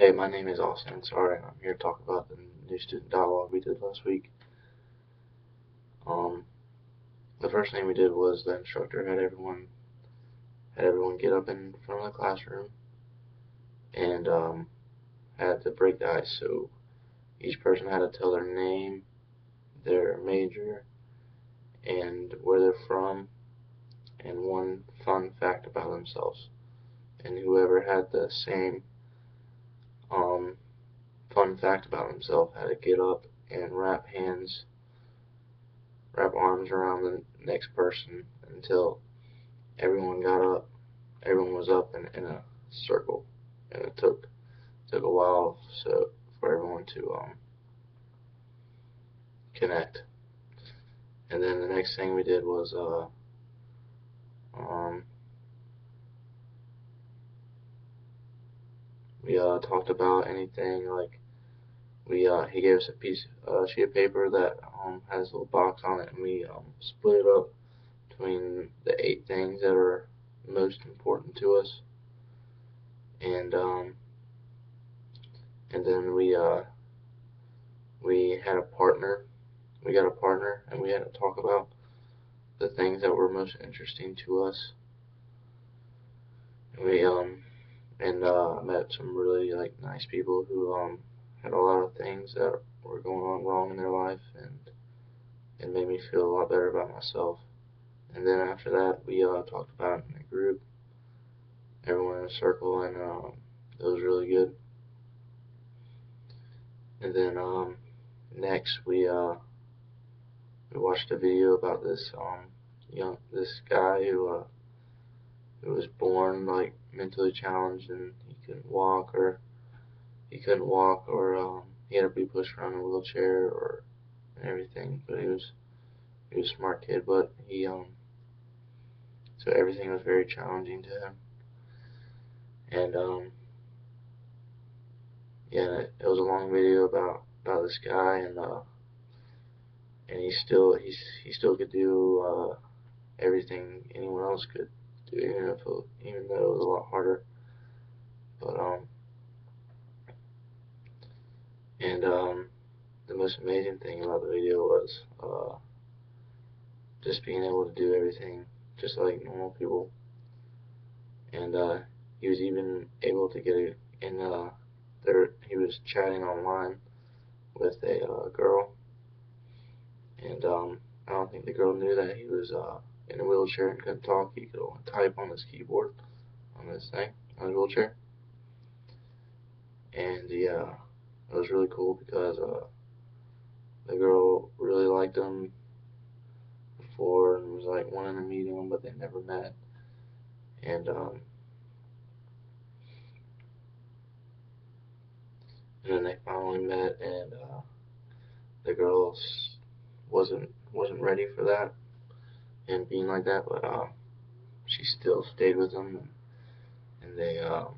Hey, my name is Austin. Sorry, I'm here to talk about the new student dialogue we did last week. Um, the first thing we did was the instructor had everyone had everyone get up in front of the classroom and um, had to break the ice. So each person had to tell their name, their major, and where they're from, and one fun fact about themselves. And whoever had the same fun fact about himself how to get up and wrap hands, wrap arms around the next person until everyone got up, everyone was up in, in a circle, and it took took a while so for everyone to um, connect. And then the next thing we did was uh, um, we uh, talked about anything like we uh, he gave us a piece uh, sheet of paper that um, has a little box on it and we um, split it up between the eight things that are most important to us. And um, and then we uh, we had a partner we got a partner and we had to talk about the things that were most interesting to us. We um and uh, met some really like nice people who um, had a lot of things that were going on wrong in their life, and it made me feel a lot better about myself. And then after that, we uh, talked about it in a group, everyone in a circle, and um, it was really good. And then um, next, we uh, we watched a video about this um, young this guy who uh, who was born like mentally challenged and he couldn't walk or he couldn't walk or um, he had to be pushed around in a wheelchair or everything. But he was he was a smart kid, but he um so everything was very challenging to him. And um yeah, it, it was a long video about about this guy and uh and he still he's he still could do uh everything anyone else could even if even though it was a lot harder. But um, and um, the most amazing thing about the video was uh, just being able to do everything just like normal people. And uh, he was even able to get a, in uh, there. He was chatting online with a uh, girl, and um, I don't think the girl knew that he was uh, in a wheelchair and couldn't talk, he could only type on his keyboard on this thing, on his wheelchair. And yeah, it was really cool because uh, the girl really liked him before and was like wanting to meet him, but they never met. And um, and then they finally met, and uh, the girl wasn't wasn't ready for that and being like that, but um, she still stayed with him, and, and they um,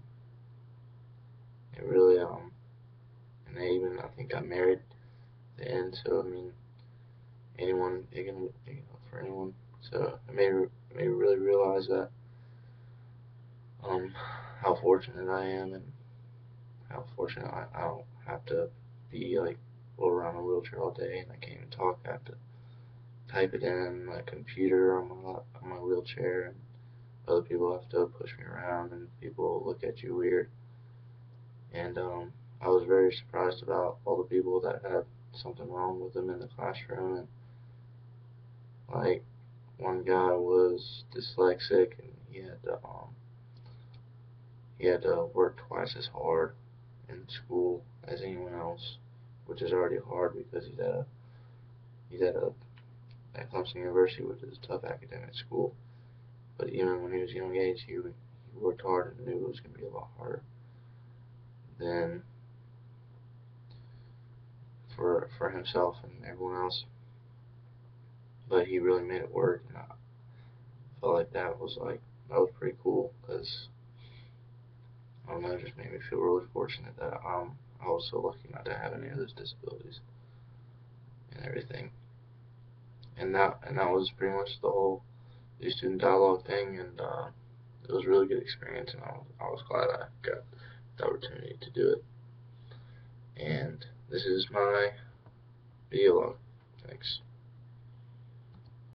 they really um, and they even I think got married at the end. So I mean, anyone it can for anyone. So it made me really realize that um how fortunate I am and how fortunate I, I don't have to be like roll around a wheelchair all day and I can't even talk. I to type it in my computer on my on my wheelchair, and other people have to push me around, and people look at you weird. And um, I was very surprised about all the people that had something wrong with them in the classroom, and like one guy was dyslexic, and he had to um, he had to work twice as hard in school as anyone else, which is already hard because he's at a he's at a at Clemson University, which is a tough academic school. But even when he was young age, he, he worked hard and knew it was going to be a lot harder than for for himself and everyone else. But he really made it work, and I felt like that was like that was pretty cool because I don't know, it just made me feel really fortunate that um I was so lucky not to have any of those disabilities and everything and that and that was pretty much the whole the student dialogue thing, and uh, it was a really good experience, and I was, I was glad I got the opportunity to do it. And this is my video log. Thanks.